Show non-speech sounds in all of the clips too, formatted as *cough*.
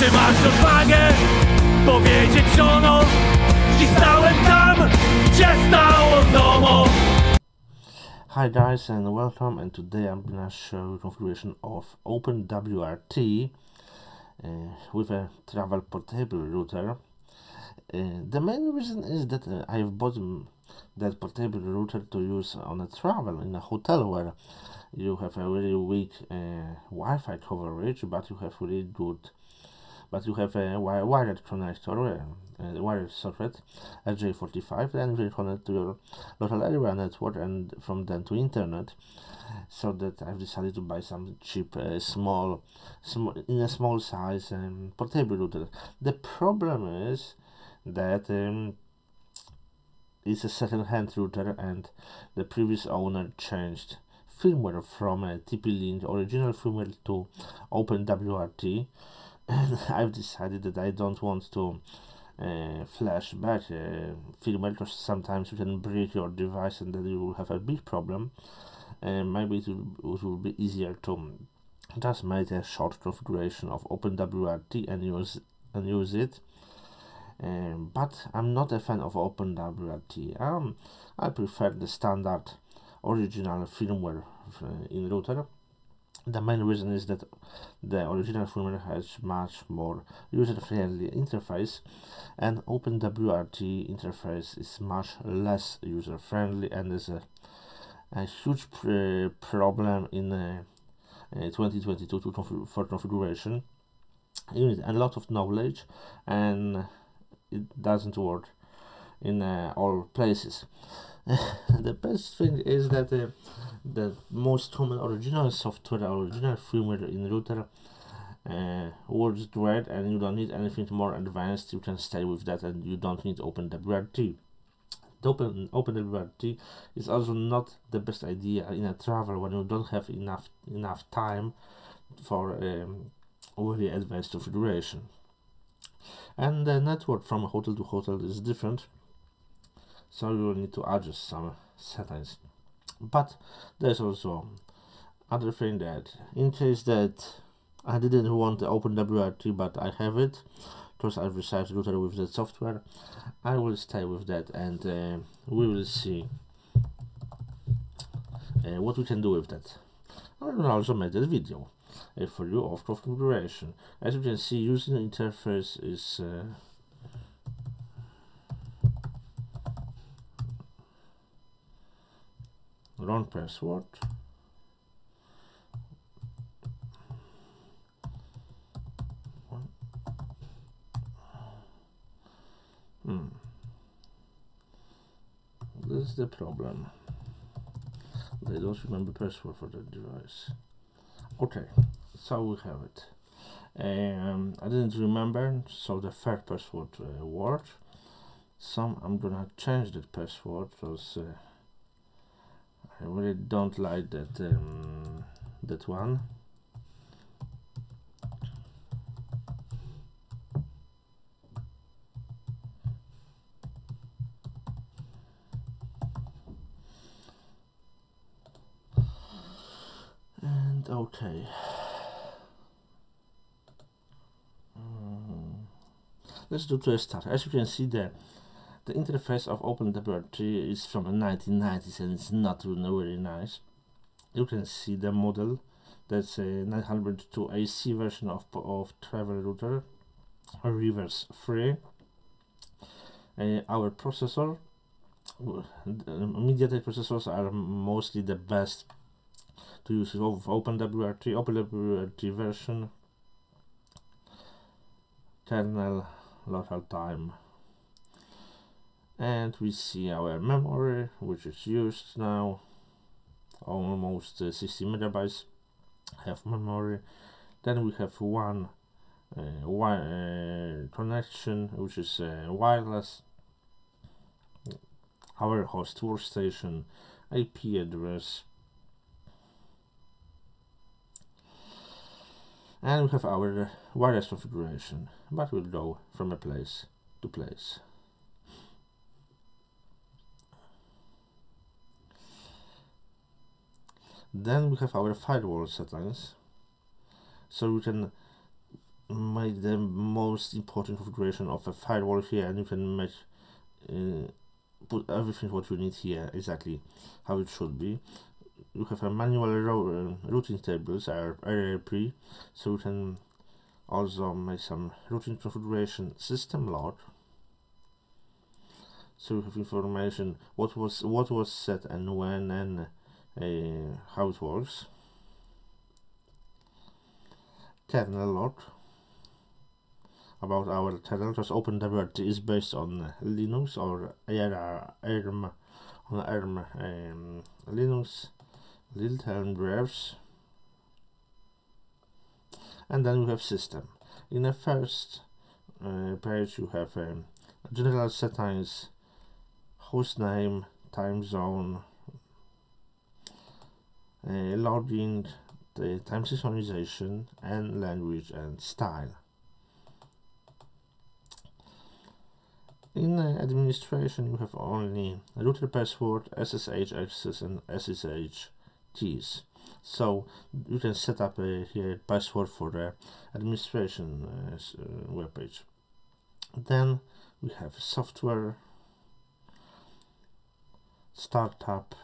Czy masz odwagę powiedzieć żono I stałem tam, gdzie stało domo Hi guys and welcome and today I'm gonna show configuration of OpenWRT uh, with a travel portable router. Uh, the main reason is that uh, I have bought um, that portable router to use on a travel in a hotel where you have a really weak uh, Wi-Fi coverage but you have really good but you have a wired connector, uh, a wired socket RJ45, and will connect to your local area network and from then to internet. So that I've decided to buy some cheap, uh, small, small in a small size um, portable router. The problem is that um, it's a second-hand router, and the previous owner changed firmware from a TP-Link original firmware to OpenWRT and *laughs* I've decided that I don't want to uh, flash back uh, firmware because sometimes you can break your device and then you will have a big problem. And maybe it will, it will be easier to just make a short configuration of OpenWRT and use and use it. Um, but I'm not a fan of OpenWRT. Um, I prefer the standard original firmware uh, in router the main reason is that the original firmware has much more user-friendly interface and OpenWRT interface is much less user-friendly and is a, a huge pr problem in uh, uh, 2022 config for configuration. You need a lot of knowledge and it doesn't work in uh, all places. *laughs* the best thing is that uh, the most common original software, original firmware in router uh, works great and you don't need anything more advanced. You can stay with that and you don't need OpenWRT. The Open OpenWRT is also not the best idea in a travel when you don't have enough enough time for um, really advanced configuration. And the network from hotel to hotel is different so you will need to adjust some settings. But there's also other thing that in case that I didn't want to OpenWRT but I have it because I've received router with that software I will stay with that and uh, we will see uh, what we can do with that. I also make that video uh, for you of configuration as you can see using the interface is wrong password hmm. this is the problem. They don't remember password for the device. Okay so we have it. Um, I didn't remember so the third password uh, worked. So I'm gonna change that password because uh, I really don't like that um, that one. And okay. Mm. let's do to a start as you can see there the interface of OpenWRT is from the 1990s and it's not really nice. You can see the model that's a 902 AC version of, of travel router, reverse free. Uh, our processor, MediaTek processors are mostly the best to use of OpenWRT, OpenWRT version, kernel, local time and we see our memory which is used now. Almost uh, 60 megabytes have memory. Then we have one uh, wi uh, connection which is uh, wireless. Our host workstation IP address. And we have our wireless configuration but we'll go from a place to place then we have our firewall settings. So we can make the most important configuration of a firewall here and you can make uh, put everything what you need here exactly how it should be. You have a manual uh, routing tables are RRP so you can also make some routing configuration system log so you have information what was what was set and when and uh, how it works kernel log about our kernel because OpenWRT is based on Linux or ARM on ARM um, Linux little drivers and then we have system. In the first uh, page you have um, general settings host name time zone logging the time synchronization and language and style. In uh, administration you have only router password ssh access and ssh keys so you can set up a here password for the administration uh, uh, web page then we have software startup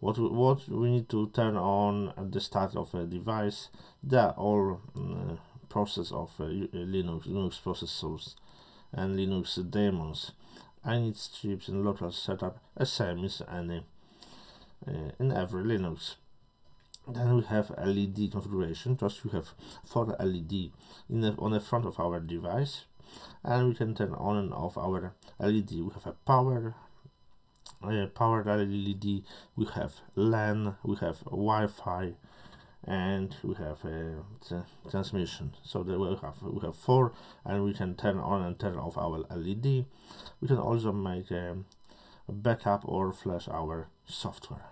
what we, what we need to turn on at the start of a device are all uh, process of uh, Linux Linux processors and Linux daemons init scripts and local setup as same as any uh, in every Linux. Then we have LED configuration, just we have four LED in the, on the front of our device and we can turn on and off our LED. We have a power uh, power LED, we have LAN, we have Wi-Fi, and we have a transmission. So that we have we have four and we can turn on and turn off our LED we can also make a backup or flash our software.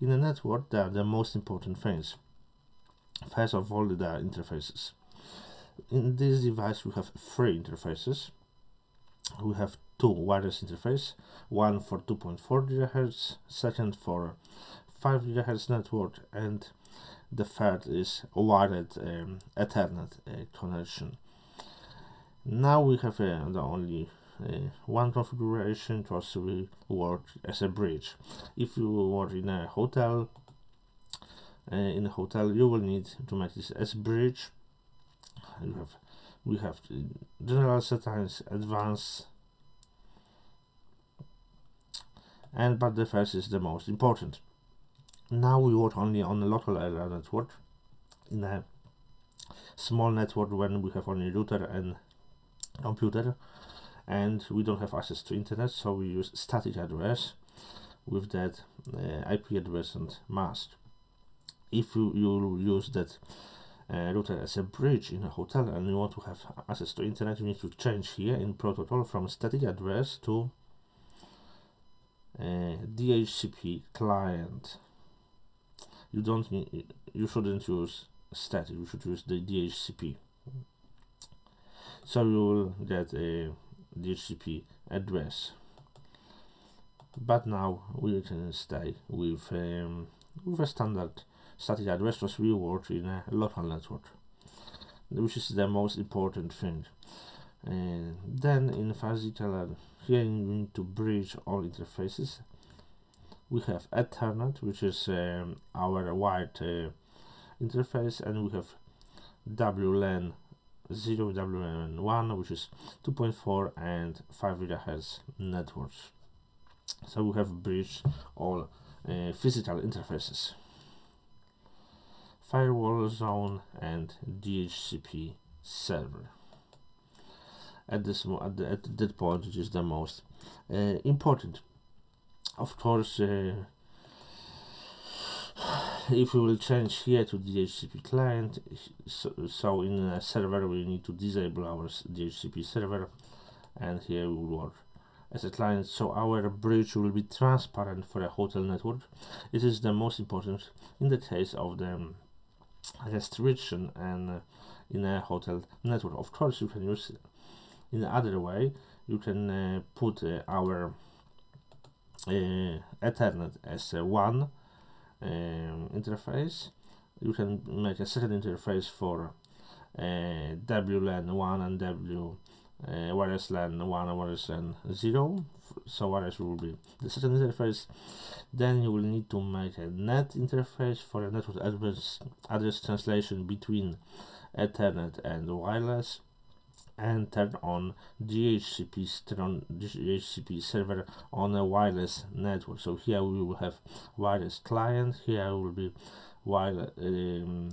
In a network there are the most important things. First of all the interfaces. In this device we have three interfaces. We have two wireless interface one for 2.4 GHz second for 5 GHz network and the third is wired um, Ethernet uh, connection. Now we have uh, the only uh, one configuration because we work as a bridge. If you work in a hotel, uh, in a hotel you will need to make this as bridge. You have we have general settings, advanced, and but the first is the most important. Now we work only on a local area network. In a small network when we have only router and computer. And we don't have access to internet so we use static address with that uh, IP address and mask if you, you use that uh, router as a bridge in a hotel and you want to have access to internet you need to change here in protocol from static address to DHCP client. You don't you shouldn't use static you should use the DHCP so you will get a DHCP address. But now we can stay with um, with a standard static address because we work in a local network which is the most important thing. And then in FastDTLR here you need to bridge all interfaces. We have Ethernet which is um, our wired uh, interface and we have WLAN 0 WLAN 1 which is 2.4 and 5 GHz networks. So we have bridged all uh, physical interfaces. Firewall zone and DHCP server at this at, the, at that point which is the most uh, important. Of course uh, if we will change here to DHCP client so, so, in a server we need to disable our DHCP server and here we will work as a client. So our bridge will be transparent for a hotel network. It is the most important in the case of the um, restriction and uh, in a hotel network. Of course you can use in the other way you can uh, put uh, our uh, Ethernet as one um, interface. You can make a second interface for uh, WLAN 1 and W uh, wireless LAN 1 and wireless LAN 0 so wireless will be the second interface. Then you will need to make a net interface for a network address address translation between Ethernet and wireless and turn on DHCP DHCP server on a wireless network. So here we will have wireless client here will be wireless um,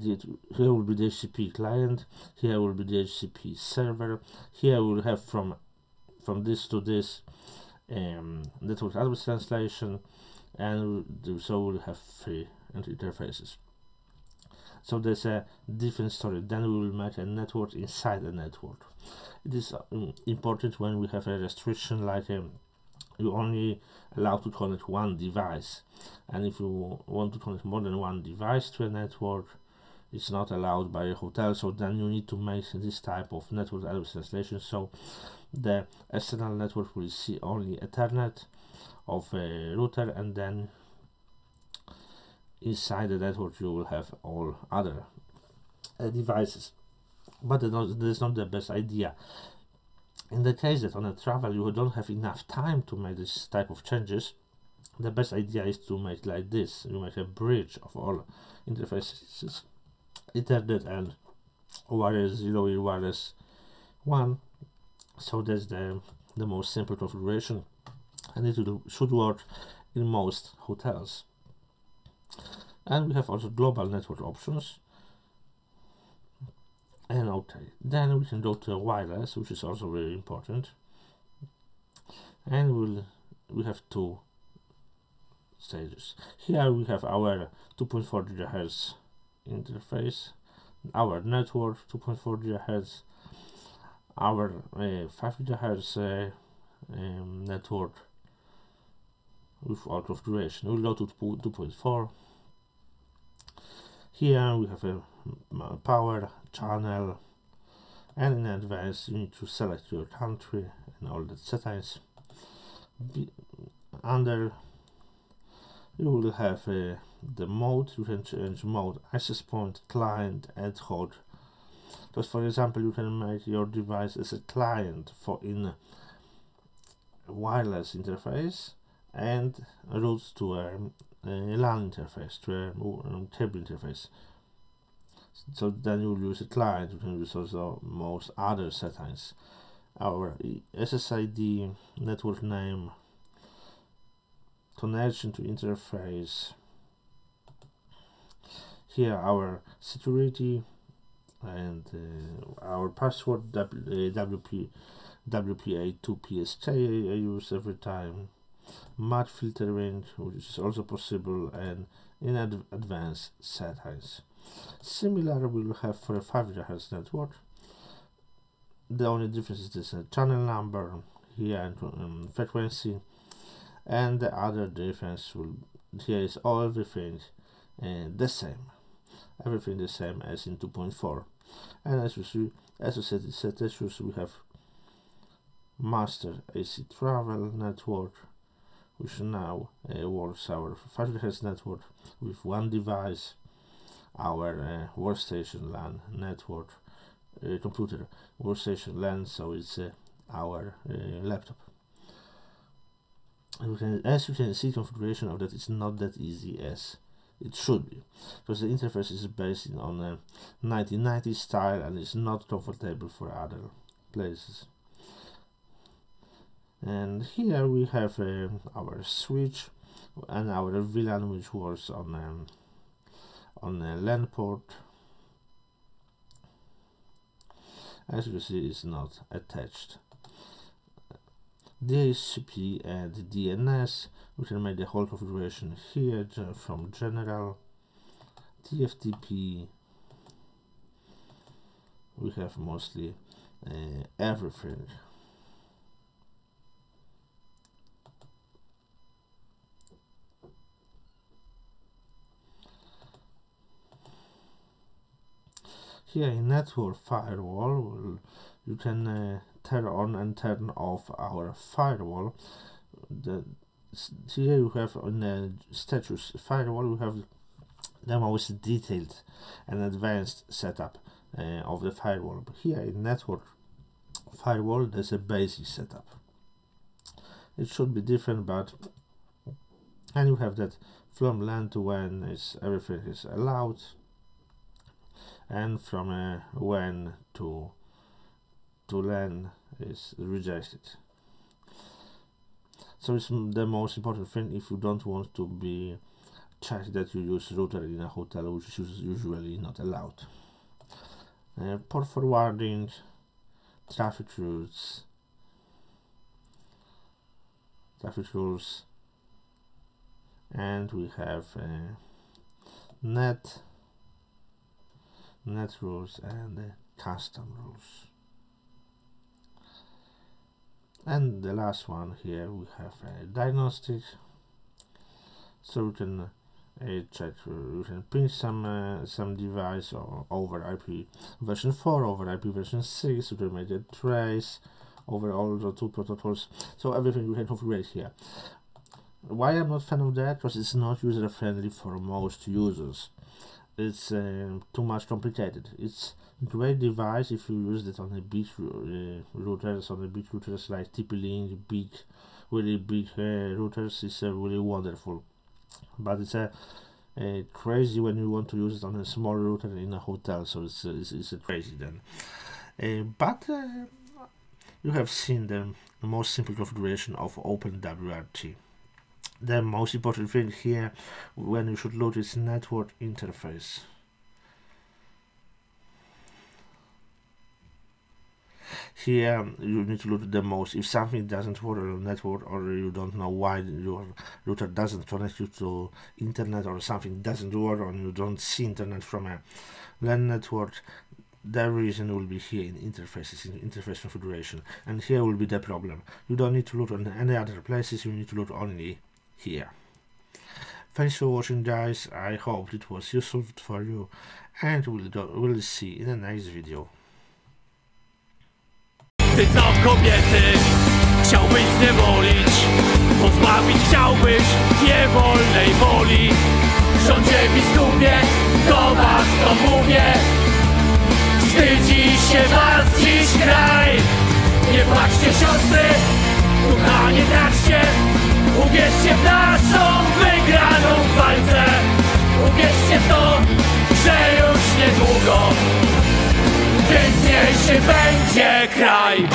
here will be DHCP client here will be DHCP server. Here we will have from from this to this um, network address translation and so we'll have three interfaces so there's a different story. Then we will make a network inside a network. It is um, important when we have a restriction like um, you only allowed to connect one device. And if you want to connect more than one device to a network it's not allowed by a hotel. So then you need to make this type of network address translation. So the external network will see only ethernet of a router and then inside the network you will have all other uh, devices. But that is not the best idea. In the case that on a travel you don't have enough time to make this type of changes the best idea is to make like this. You make a bridge of all interfaces ethernet and wireless 0 wireless 1 so that's the the most simple configuration and it should work in most hotels and we have also global network options. And okay then we can go to wireless which is also very important. And we'll we have two stages here we have our 2.4 gigahertz interface our network 2.4 gigahertz our uh, 5 gigahertz uh, um, network with out of duration we'll go to 2.4 here we have a power channel and in advance you need to select your country and all the settings. Under you will have uh, the mode you can change mode access point client and host just for example you can make your device as a client for in wireless interface and routes to a LAN interface to a cable interface so then you will use a client you can use also most other settings our SSID network name. Connection to interface. Here our security and uh, our password w, uh, WP WPA2PSK I use every time MAC filtering which is also possible and in ad advanced settings Similar we will have for a 5 GHz network. The only difference is this uh, channel number here and um, frequency, and the other difference will here is all everything uh, the same, everything the same as in 2.4. And as you see, as you said, set issues we have master AC travel network which now uh, works our 5 GHz network with one device our uh, workstation LAN network uh, computer workstation LAN so it's uh, our uh, laptop. Can, as you can see configuration of that is not that easy as it should be because the interface is based on a 1990 style and is not comfortable for other places and here we have uh, our switch and our VLAN which works on um, on the LAN port. As you see is not attached. DHCP and DNS we can make the whole configuration here from general. TFTP we have mostly uh, everything here in network firewall you can uh, turn on and turn off our firewall the here you have on the status firewall you have the most detailed and advanced setup uh, of the firewall. But here in network firewall, there's a basic setup. It should be different, but and you have that from LAN to WAN is everything is allowed, and from uh, WAN to to LAN is rejected. So it's the most important thing if you don't want to be checked that you use router in a hotel, which is usually not allowed. Uh, port forwarding, traffic routes, traffic rules, and we have uh, net, net rules and uh, custom rules. And the last one here we have a diagnostic, so we can uh, check you can ping some uh, some device or over IP version 4 over IP version 6 you can make a trace over all the two protocols. So everything we can configure here. Why I'm not fan of that? Because it's not user friendly for most users it's uh, too much complicated. It's great device if you use it on a big uh, routers on the big routers like TP-Link big really big uh, routers is uh, really wonderful. But it's a, a, crazy when you want to use it on a small router in a hotel so it's it's, it's crazy then. Uh, but uh, you have seen the most simple configuration of OpenWRT the most important thing here when you should load is network interface. Here you need to look at the most. If something doesn't work on network or you don't know why your router doesn't connect you to internet or something doesn't work or you don't see internet from a LAN network the reason will be here in interfaces in interface configuration. And here will be the problem. You don't need to look on any other places. You need to look only here. Thanks for watching guys. I hope it was useful for you and we'll, we'll see in the next video. Ty co kobiety chciałbyś zniewolić? Pozbawić chciałbyś niewolnej woli? Rządzie biskupie, do was to mówię. Wstydzi się was dziś kraj. Nie płaczcie siostry, ducha nie traćcie Uwierzcie w naszą wygraną walce. Uwierzcie w to, że już niedługo. Piękniejszy będzie kraj